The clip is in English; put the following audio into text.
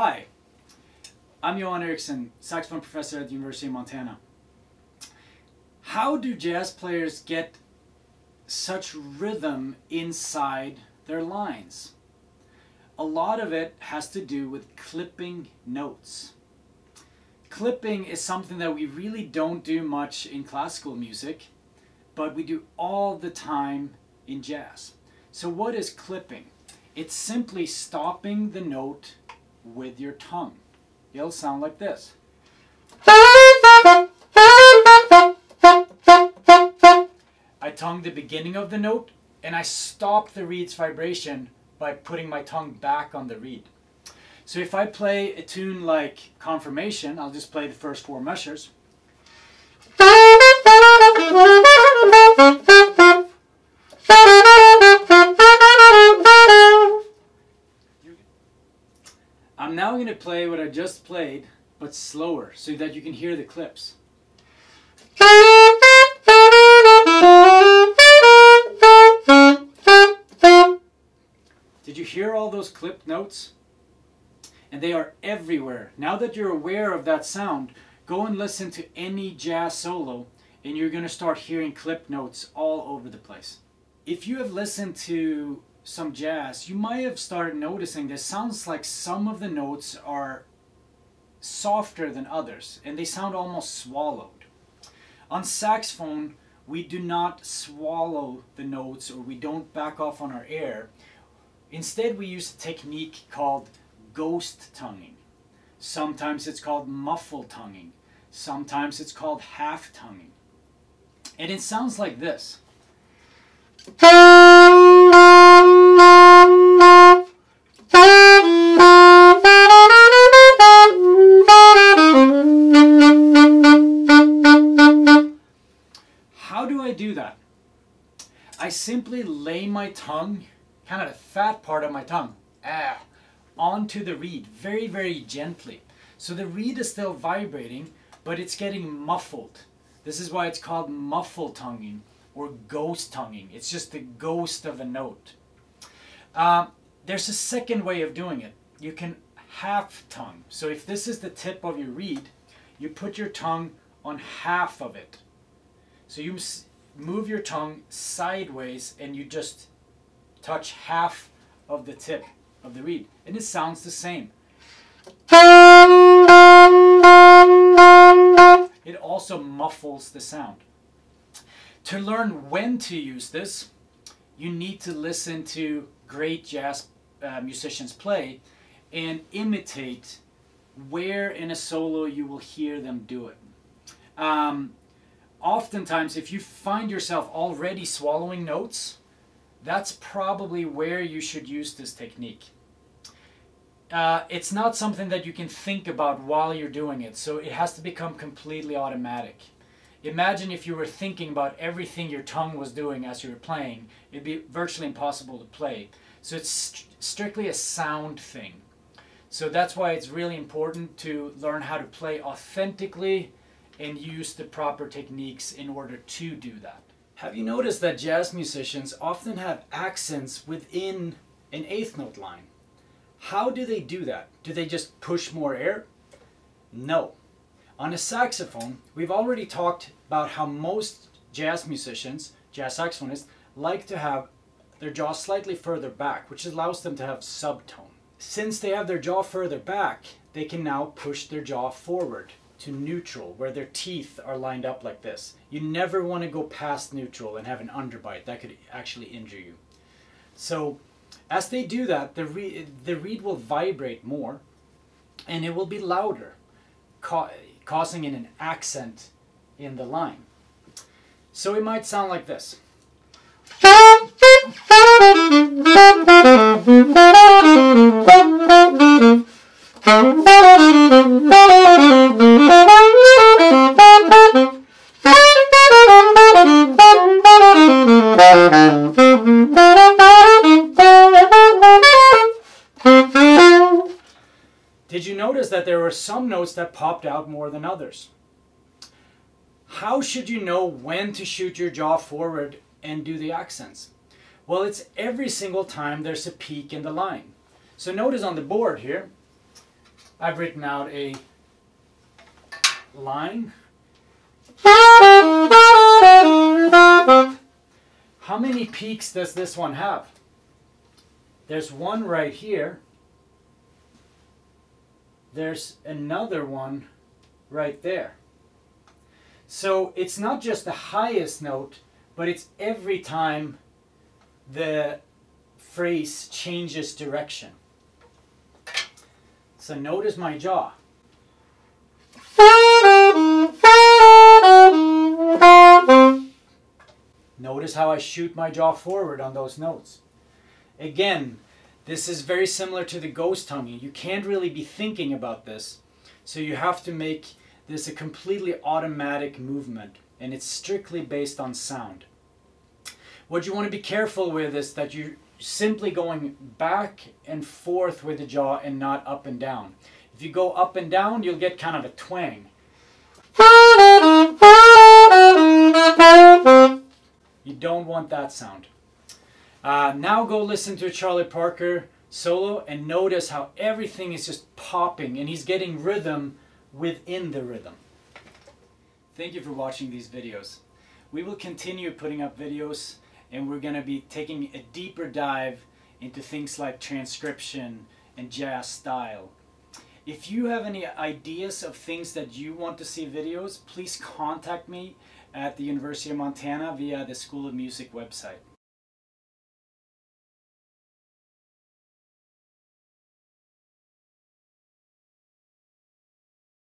Hi, I'm Johan Eriksson, saxophone professor at the University of Montana. How do jazz players get such rhythm inside their lines? A lot of it has to do with clipping notes. Clipping is something that we really don't do much in classical music, but we do all the time in jazz. So what is clipping? It's simply stopping the note with your tongue. It'll sound like this. I tongue the beginning of the note and I stop the reed's vibration by putting my tongue back on the reed. So if I play a tune like Confirmation, I'll just play the first four measures. Going to play what I just played, but slower, so that you can hear the clips. Did you hear all those clipped notes? And they are everywhere. Now that you're aware of that sound, go and listen to any jazz solo and you're going to start hearing clip notes all over the place. If you have listened to some jazz, you might have started noticing that sounds like some of the notes are softer than others and they sound almost swallowed. On saxophone, we do not swallow the notes or we don't back off on our air. Instead, we use a technique called ghost tonguing. Sometimes it's called muffle tonguing. Sometimes it's called half tonguing. And it sounds like this. How do I do that? I simply lay my tongue, kind of the fat part of my tongue, ah, onto the reed very, very gently. So the reed is still vibrating, but it's getting muffled. This is why it's called muffle tonguing or ghost tonguing. It's just the ghost of a note. Uh, there's a second way of doing it. You can half tongue. So if this is the tip of your reed, you put your tongue on half of it. So you move your tongue sideways and you just touch half of the tip of the reed. And it sounds the same. It also muffles the sound. To learn when to use this, you need to listen to great jazz uh, musicians play and imitate where in a solo you will hear them do it. Um, oftentimes, if you find yourself already swallowing notes, that's probably where you should use this technique. Uh, it's not something that you can think about while you're doing it, so it has to become completely automatic. Imagine if you were thinking about everything your tongue was doing as you were playing, it'd be virtually impossible to play. So it's st strictly a sound thing. So that's why it's really important to learn how to play authentically and use the proper techniques in order to do that. Have you noticed that jazz musicians often have accents within an eighth note line? How do they do that? Do they just push more air? No. On a saxophone, we've already talked about how most jazz musicians, jazz saxophonists, like to have their jaw slightly further back, which allows them to have subtone. Since they have their jaw further back, they can now push their jaw forward to neutral, where their teeth are lined up like this. You never want to go past neutral and have an underbite. That could actually injure you. So as they do that, the, re the reed will vibrate more and it will be louder, ca causing an accent in the line. So it might sound like this. there were some notes that popped out more than others? How should you know when to shoot your jaw forward and do the accents? Well, it's every single time there's a peak in the line. So notice on the board here, I've written out a line. How many peaks does this one have? There's one right here. There's another one right there. So it's not just the highest note, but it's every time the phrase changes direction. So notice my jaw. Notice how I shoot my jaw forward on those notes. Again, this is very similar to the ghost tonguing. You can't really be thinking about this. So you have to make this a completely automatic movement and it's strictly based on sound. What you want to be careful with is that you're simply going back and forth with the jaw and not up and down. If you go up and down, you'll get kind of a twang. You don't want that sound. Uh, now go listen to Charlie Parker solo and notice how everything is just popping and he's getting rhythm within the rhythm. Thank you for watching these videos. We will continue putting up videos and we're going to be taking a deeper dive into things like transcription and jazz style. If you have any ideas of things that you want to see videos, please contact me at the University of Montana via the School of Music website.